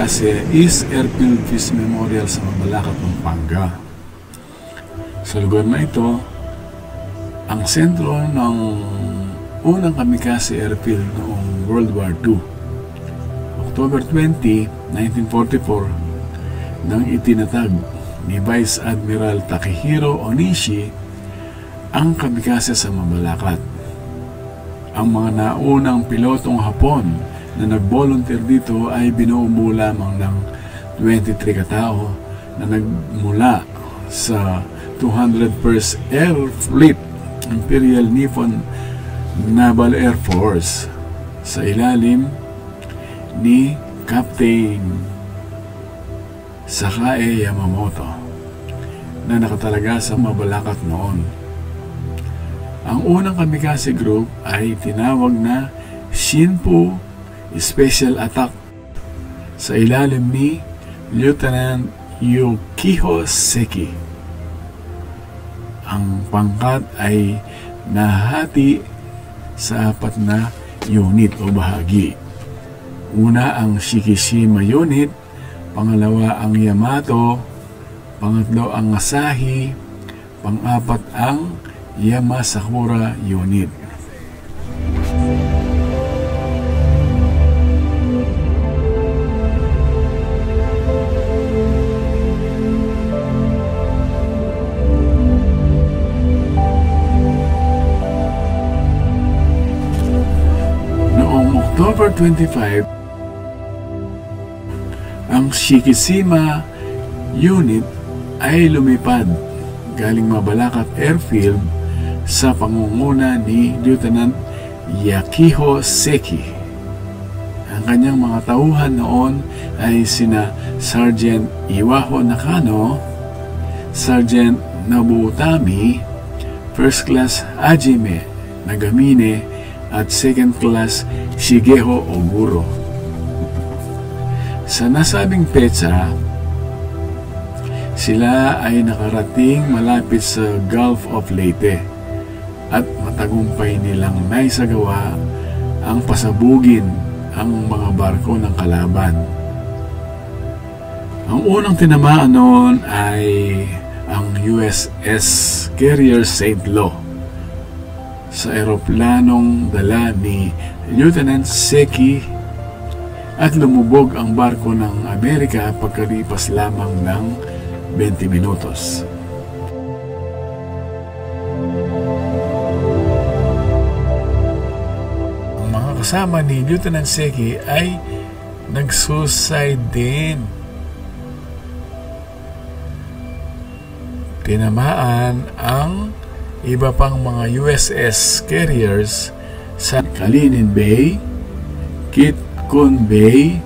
kamikaze is Airfield Peace Memorial sa Mabalacat, Pampanga. Sa lugar na ito, ang sentro ng unang kamikaze airfield noong World War II. October 20, 1944, nang itinatag ni Vice Admiral Takehiro Onishi ang kamikaze sa Mabalacat. Ang mga naunang pilotong Hapon na nag-volunteer dito ay binuo lamang ng 23 katao na nagmula sa 201st Air Fleet Imperial Nippon Naval Air Force sa ilalim ni Captain Sakae Yamamoto na nakatalaga sa Mabalacat noon. Ang unang kamikaze group ay tinawag na Shinpo Special Attack sa ilalim ni Lieutenant Yukiho Seki ang pangkat ay nahati sa apat na unit o bahagi. Una ang Shikishima unit, pangalawa ang Yamato, pangatlo ang Asahi, pang-apat ang Yamasakura unit. October 25, ang Shikishima unit ay lumipad galing Mabalacat Airfield sa pangunguna ni Lieutenant Yakiho Seki. Ang kanyang mga tauhan noon ay sina Sergeant Iwaho Nakano, Sergeant Nabutami, First Class Ajime Nagamine at second class Shigeho Oguro. Sa nasabing petsa, sila ay nakarating malapit sa Gulf of Leyte at matagumpay nilang naisagawa ang pasabugin ang mga barko ng kalaban. Ang unang tinamaan noon ay ang USS Carrier St. Lo sa eroplanong dala ni Lieutenant Seki at lumubog ang barko ng Amerika pagkalipas lamang ng 20 minutos. Ang mga kasama ni Lieutenant Seki ay nag-suicide din. Tinamaan ang iba pang mga USS carriers sa Kalinin Bay, Kitkun Bay,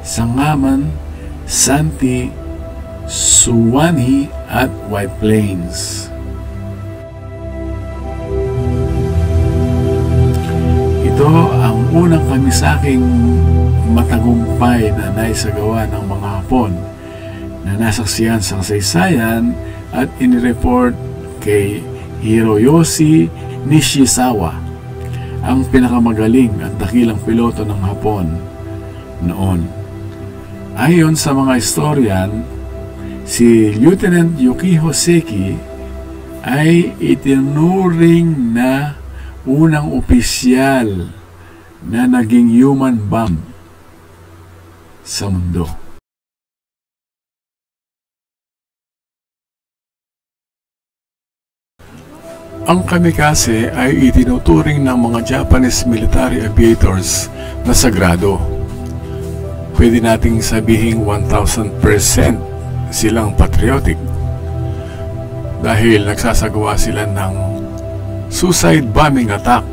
Sangaman, Santi, Suwani at White Plains. Ito ang unang kamisaking matagumpay na naisagawa ng mga Hapon na nasaksiyan sa kasaysayan at inireport kay Hiroyoshi Nishizawa, ang pinakamagaling at dakilang piloto ng Hapon noon. Ayon sa mga historian, si Lieutenant Yukiho Seki ay itinuring na unang opisyal na naging human bomb sa mundo. Ang kamikaze ay itinuturing ng mga Japanese military aviators na sagrado. Pwede nating sabihing 1000% silang patriotic dahil nagsasagawa sila ng suicide bombing attack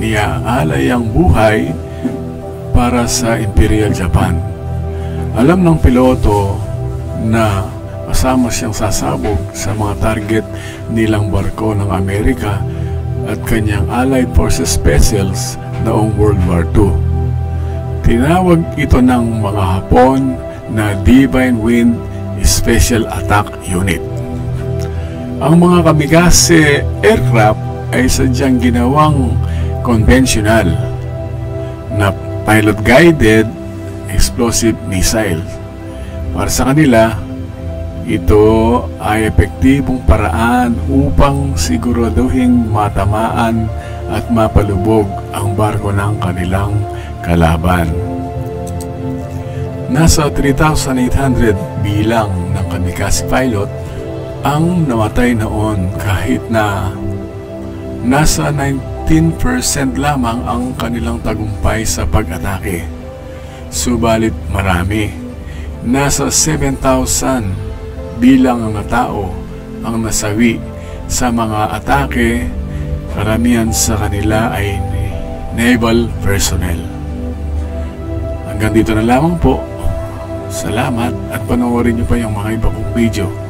niya alay ang buhay para sa Imperial Japan. Alam ng piloto na kasama siyang sasabog sa mga target nilang barko ng Amerika at kanyang Allied Forces Specials noong World War II. Tinawag ito ng mga Hapon na Divine Wind Special Attack Unit. Ang mga kamikaze aircraft ay sadyang ginawang conventional na pilot-guided explosive missile. Para sa kanila, ito ay epektibong paraan upang siguraduhin matamaan at mapalubog ang barko ng kanilang kalaban. Nasa 3,800 bilang ng kamikaze pilot ang namatay noon kahit na nasa 19% lamang ang kanilang tagumpay sa pag-atake. Subalit marami, nasa 7,000 bilang ang tao ang nasawi sa mga atake, karamihan sa kanila ay naval personnel. Hanggang dito na lamang po. Salamat at panoorin niyo pa yung mga iba kong video